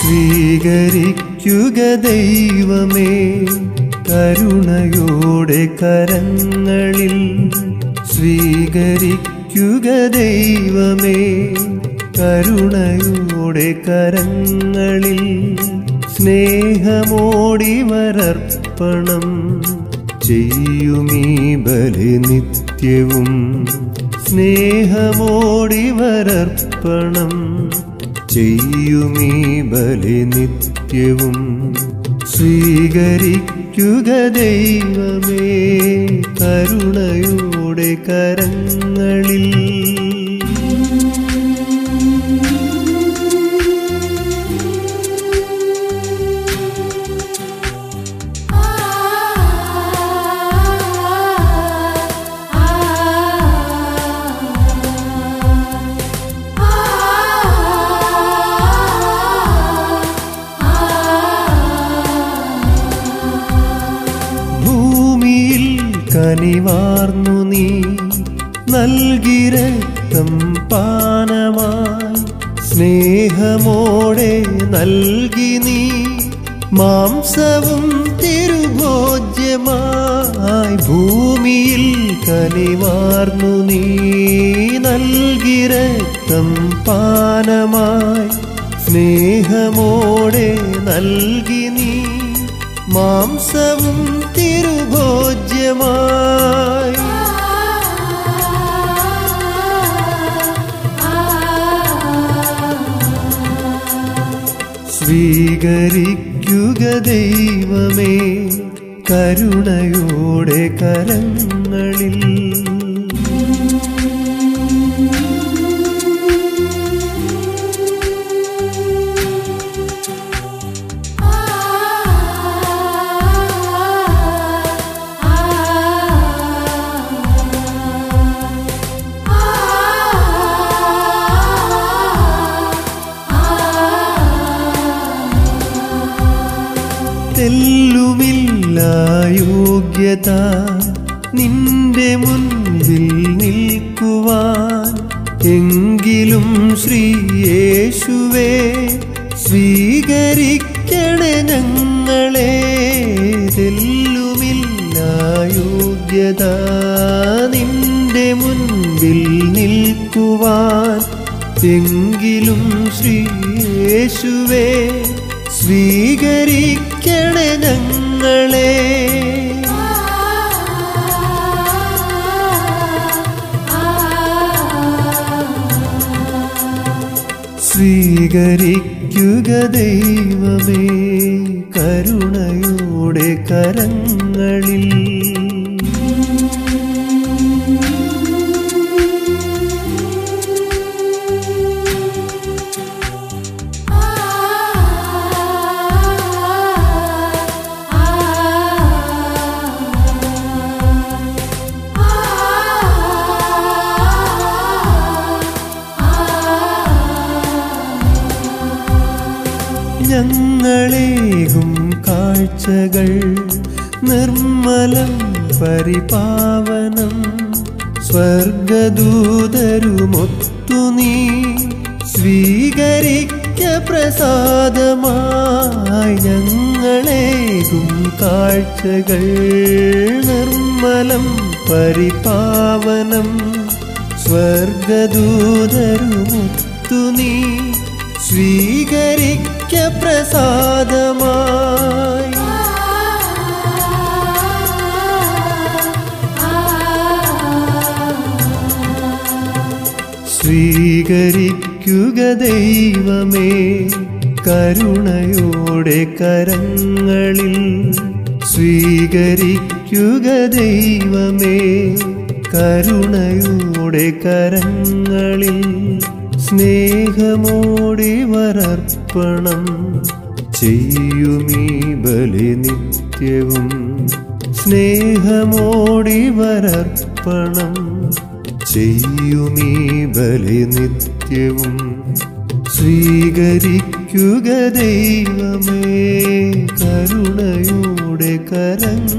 സ്വീകരിക്കുക ദൈവമേ. കരുണയോടെ കരങ്ങളിൽ സ്വീകരിക്കുക ദൈവമേ. കരുണയോടെ കരങ്ങളിൽ സ്നേഹമോടി വരർപ്പണം ചെയ്യുമീ ബലി നിത്യവും. സ്നേഹമോടിവരർപ്പണം ചെയ്യുമീ ബലി നിത്യവും. സ്വീകരിക്കുക ദൈവമേ കരുണയോടെ കരങ്ങളിൽ കനിവാർന്നു നീ. നൽകി രക്തം പാനമായി. സ്നേഹമോടെ നൽകി നീ. മാംസവും തിരുഭോജ്യമായി ഭൂമിയിൽ കനിവാർന്നു നീ. നൽകി രക്തം പാനമായി. സ്നേഹമോടെ നൽകി നീ. മാംസവും തിരുഭോജ്യമായി. സ്വീകരിക്കുക ദൈവമേ കരുണയോടെ കരങ്ങളിൽ. തെല്ലുമില്ല യോഗ്യത നിന്റെ മുൻപിൽ നിൽക്കുവാൻ എങ്കിലും ശ്രീയേശുവേ സ്വീകരിക്കണേ ഞങ്ങളെ. ചെല്ലുമില്ല യോഗ്യത നിന്റെ മുൻപിൽ നിൽക്കുവാൻ എങ്കിലും ശ്രീയേശുവേ സ്വീകരിക്കണേ സ്വീകരിക്കുക ദൈവമേ കരുണയോടെ കരങ്ങളിൽ. ഞങ്ങളേകും കാഴ്ചകൾ. നിർമ്മലം പരിപാവനം സ്വർഗദൂതരുമൊത്തു നീ സ്വീകരിക്ക പ്രസാദമായി ഞങ്ങളേകും കാഴ്ചകൾ. നിർമ്മലം പരിപാവനം സ്വർഗദൂതരുമൊത്തു നീ സ്വീകരിക്ക പ്രസാദമായി സ്വീകരിക്കുക ദൈവമേ കരുണയോടെ കരങ്ങളിൽ. സ്വീകരിക്കുക ദൈവമേ കരുണയോടെ കരങ്ങളിൽ. സ്നേഹമോടെ വരർപ്പണം ചെയ്യുമീ ബലി നിത്യവും. സ്നേഹമോടെ വരർപ്പണം ചെയ്യുമീ ബലി നിത്യവും. സ്വീകരിക്കുക ദൈവമേ കരുണയോടെ കരങ്ങൾ